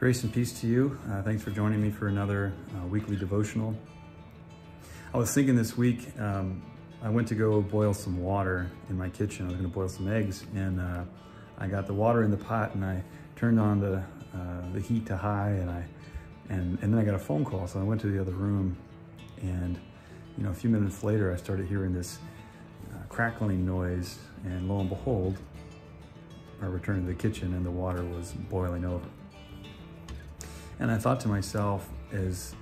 Grace and peace to you. Uh, thanks for joining me for another uh, weekly devotional. I was thinking this week, um, I went to go boil some water in my kitchen. I was gonna boil some eggs and uh, I got the water in the pot and I turned on the, uh, the heat to high and I and, and then I got a phone call. So I went to the other room and you know, a few minutes later, I started hearing this uh, crackling noise and lo and behold, I returned to the kitchen and the water was boiling over. And I thought to myself, as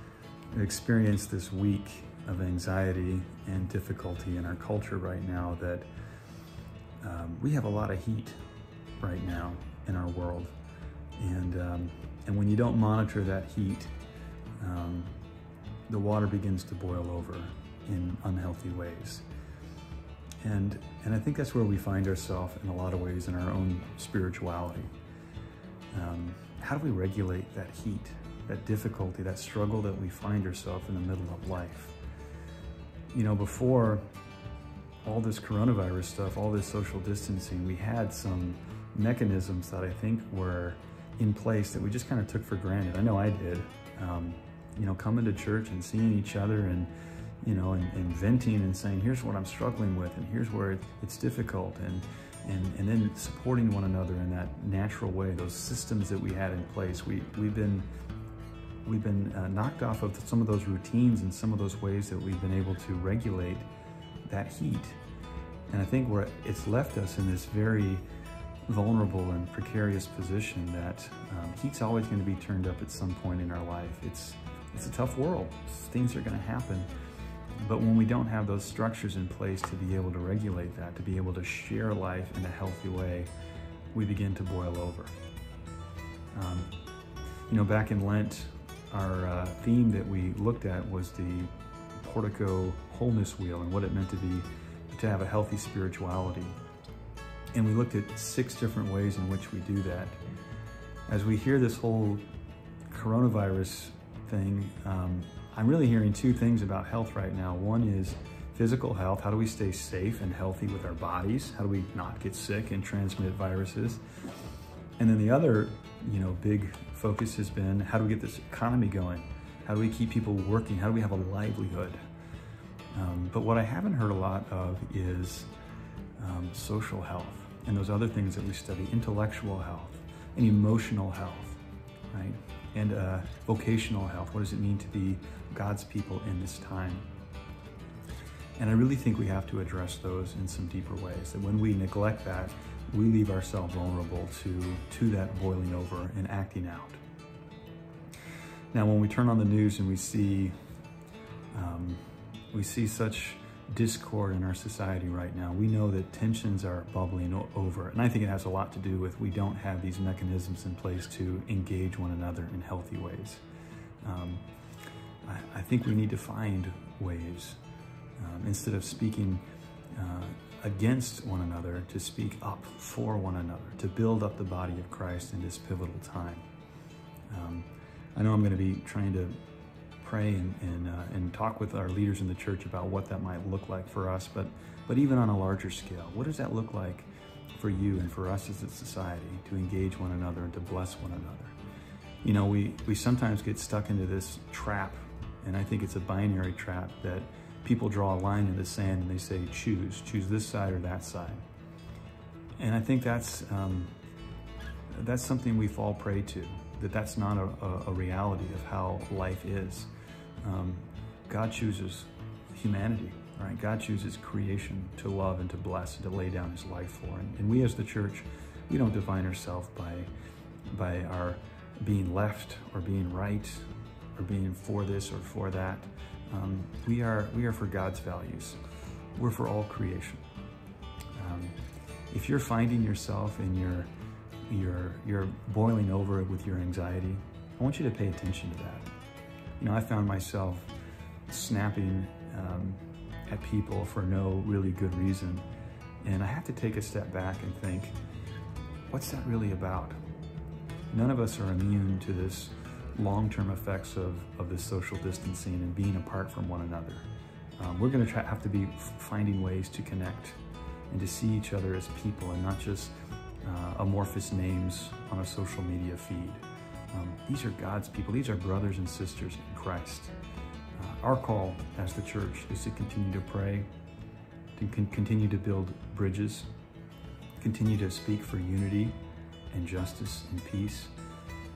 I experienced this week of anxiety and difficulty in our culture right now, that um, we have a lot of heat right now in our world. And, um, and when you don't monitor that heat, um, the water begins to boil over in unhealthy ways. And, and I think that's where we find ourselves in a lot of ways in our own spirituality. Um, how do we regulate that heat, that difficulty, that struggle that we find ourselves in the middle of life? You know, before all this coronavirus stuff, all this social distancing, we had some mechanisms that I think were in place that we just kind of took for granted. I know I did. Um, you know, coming to church and seeing each other and, you know, and, and venting and saying, here's what I'm struggling with and here's where it, it's difficult. And, and, and then supporting one another in that natural way, those systems that we had in place. We, we've been, we've been uh, knocked off of some of those routines and some of those ways that we've been able to regulate that heat. And I think where it's left us in this very vulnerable and precarious position that um, heat's always going to be turned up at some point in our life. It's, it's a tough world. Things are going to happen. But when we don't have those structures in place to be able to regulate that, to be able to share life in a healthy way, we begin to boil over. Um, you know, back in Lent, our uh, theme that we looked at was the portico wholeness wheel and what it meant to be to have a healthy spirituality. And we looked at six different ways in which we do that. As we hear this whole coronavirus thing, um, I'm really hearing two things about health right now. One is physical health. How do we stay safe and healthy with our bodies? How do we not get sick and transmit viruses? And then the other, you know, big focus has been how do we get this economy going? How do we keep people working? How do we have a livelihood? Um, but what I haven't heard a lot of is um, social health and those other things that we study, intellectual health and emotional health, right? And uh, vocational health. What does it mean to be God's people in this time? And I really think we have to address those in some deeper ways. That when we neglect that, we leave ourselves vulnerable to, to that boiling over and acting out. Now, when we turn on the news and we see, um, we see such discord in our society right now. We know that tensions are bubbling over. And I think it has a lot to do with we don't have these mechanisms in place to engage one another in healthy ways. Um, I, I, think we need to find ways, um, instead of speaking uh, against one another, to speak up for one another, to build up the body of Christ in this pivotal time. Um, I know I'm going to be trying to pray and, and, uh, and talk with our leaders in the church about what that might look like for us, but, but even on a larger scale, what does that look like for you and for us as a society to engage one another and to bless one another? You know, we, we sometimes get stuck into this trap, and I think it's a binary trap that people draw a line in the sand and they say, choose, choose this side or that side. And I think that's, um, that's something we fall prey to, that that's not a, a, a reality of how life is. Um, God chooses humanity, right? God chooses creation to love and to bless and to lay down his life for. And, and we as the church, we don't define ourselves by, by our being left or being right or being for this or for that. Um, we, are, we are for God's values. We're for all creation. Um, if you're finding yourself in your, your, you're boiling over with your anxiety, I want you to pay attention to that. You know, I found myself snapping um, at people for no really good reason. And I have to take a step back and think, what's that really about? None of us are immune to this long-term effects of, of this social distancing and being apart from one another. Um, we're gonna try, have to be finding ways to connect and to see each other as people and not just uh, amorphous names on a social media feed. Um, these are God's people. These are brothers and sisters in Christ. Uh, our call as the church is to continue to pray, to con- continue to build bridges, continue to speak for unity and justice and peace,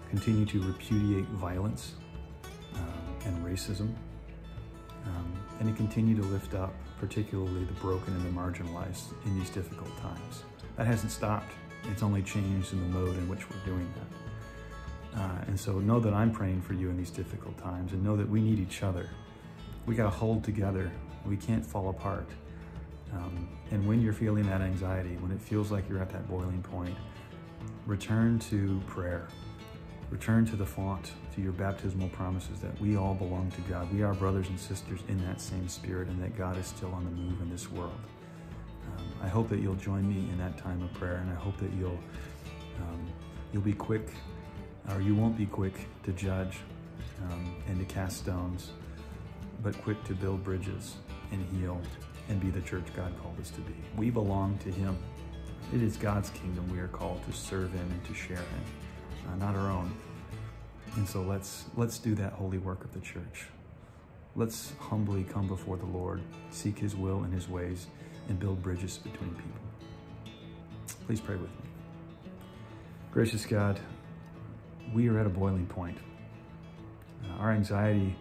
continue to repudiate violence um, and racism, um, and to continue to lift up particularly the broken and the marginalized in these difficult times. That hasn't stopped. It's only changed in the mode in which we're doing that. Uh, and so know that I'm praying for you in these difficult times and know that we need each other. We got to hold together. We can't fall apart. Um, and when you're feeling that anxiety, when it feels like you're at that boiling point, return to prayer. Return to the font, to your baptismal promises that we all belong to God. We are brothers and sisters in that same spirit, and that God is still on the move in this world. Um, I hope that you'll join me in that time of prayer, and I hope that you'll um, you'll be quick, or you won't be quick to judge um, and to cast stones, but quick to build bridges and heal and be the church God called us to be. We belong to Him. It is God's kingdom we are called to serve in and to share in, uh, not our own. And so let's let's do that holy work of the church. Let's humbly come before the Lord, seek His will and His ways, and build bridges between people. Please pray with me. Gracious God, we are at a boiling point. Uh, our anxiety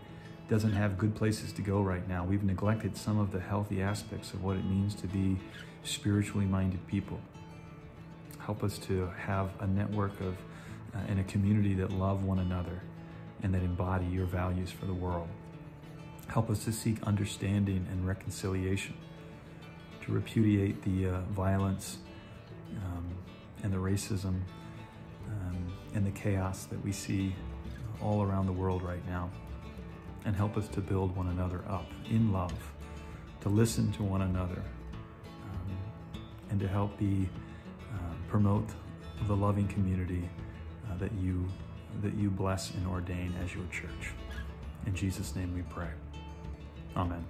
doesn't have good places to go right now. We've neglected some of the healthy aspects of what it means to be spiritually minded people. Help us to have a network of uh, and a community that love one another and that embody your values for the world. Help us to seek understanding and reconciliation, to repudiate the uh, violence um, and the racism um, and the chaos that we see all around the world right now and help us to build one another up in love, to listen to one another, um, and to help be uh, promote the loving community uh, that you that you bless and ordain as your church. In Jesus' name we pray. Amen.